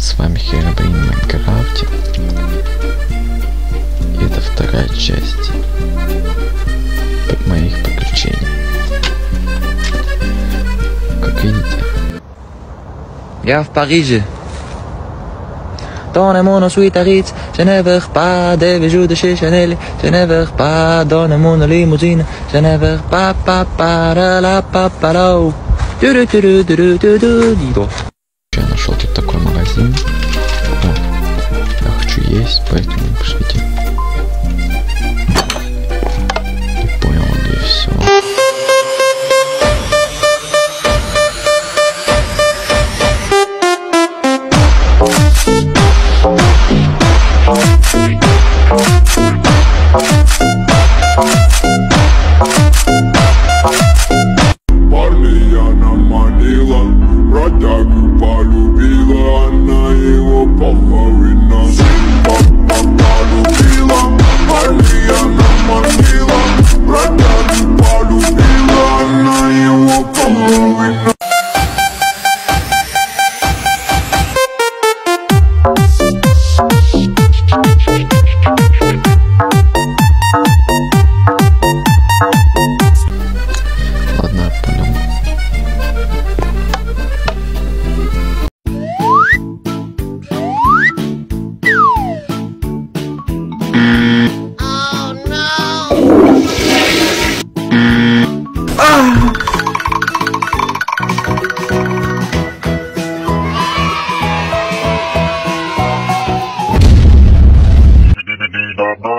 С вами Херобрин в Майнкрафте. И это вторая часть моих приключений. Как видите, Я в Париже. Dans le monde ensuite Ritz, je ne veux pas des bijoux de chez Chanel, je ne veux pas le monde limousine, je ne veux pas pa pa ra la pa pa la du du du du du du du есть, поэтому пошлите.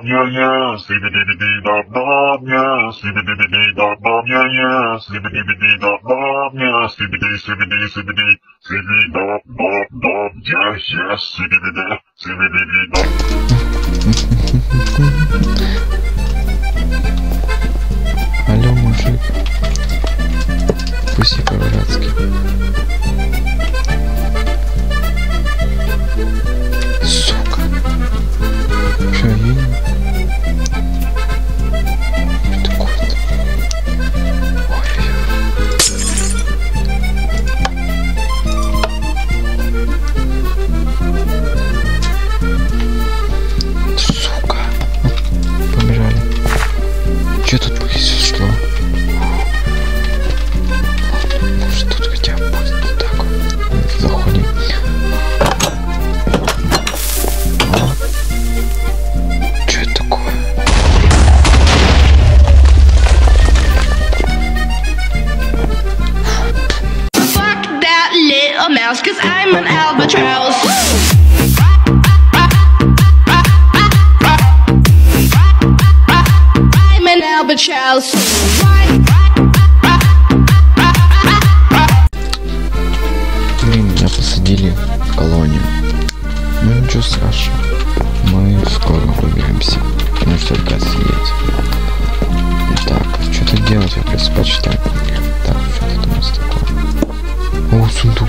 bob, yeah, yeah, CBDBD dot bob, yeah, CBDBD dot bob, yeah, yeah, CBDBD dot bob, yeah, CBD, CBD, CBD, CBD dot bob, bob, yeah, yeah, CBDBD, CBDBD dot. Что тут произошло? Может тут хотя бы будет так. Заходим. Что это такое? Cause I'm an albatross. I'm an albatross. Блин, меня посадили в колонию. Ну ничего страшного. Мы скоро выберемся. Ну что только сидеть. Так, что-то делать, я что ли? Так, что тут у нас такое? О, сундук.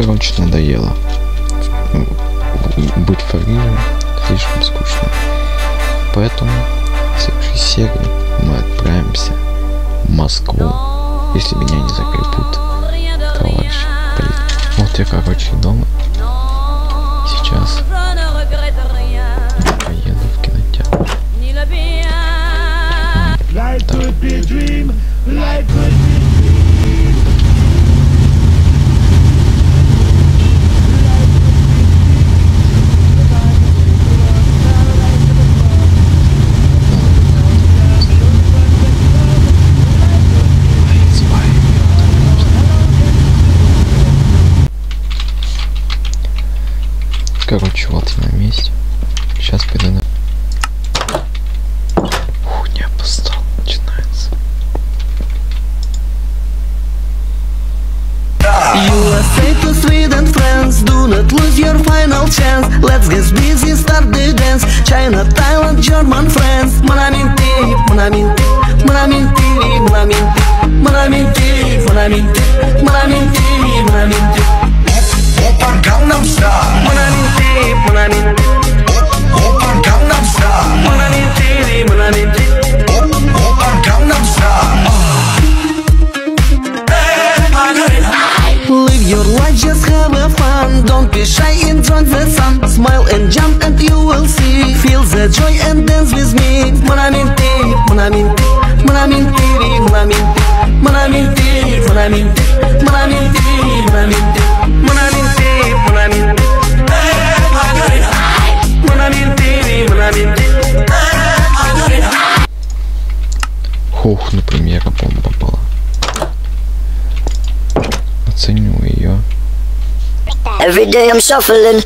короче, надоело. Быть Париже слишком скучно. Поэтому в следующей серии мы отправимся в Москву, если меня не загребут товарищ полиция. Вот я, короче, дома. Сейчас поеду в кинотеатр. Короче, Business, business, start de dance. China, Thailand, German, France M-am amintit, m-am amintit M-am amintit, m-am amintit M-am amintit, m-am amintit M-am amintit, m-am amintit Opa, Gangnam Style. M-am amintit, m-am amintit Opa, Gangnam Style. M-am amintit, m-am amintit Mă amintiri, mă amintiri Mă amintiri, mă amintiri Mă amintiri, mă amintiri Mă amintiri, mă amintiri Mă amintiri, mă amintiri Хох, например, бомба была. Оценю ее. Every day I'm shuffling.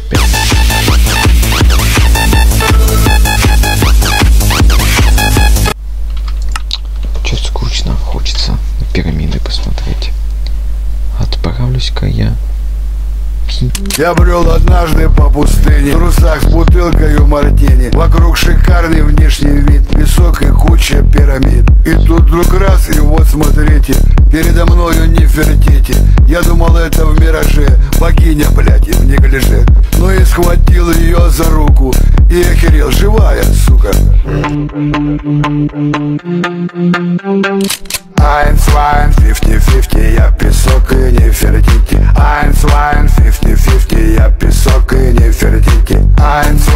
Я брел однажды по пустыне В трусах с бутылкой мартини. Вокруг шикарный внешний вид Песок и куча пирамид. И тут вдруг раз, и вот смотрите Передо мною Нефертити Я думал это в мираже Богиня, блядь, и в неглиже Ну и схватил ее за руку И охерел, живая, сука. Ein, zwei, fifty, fifty, я писал times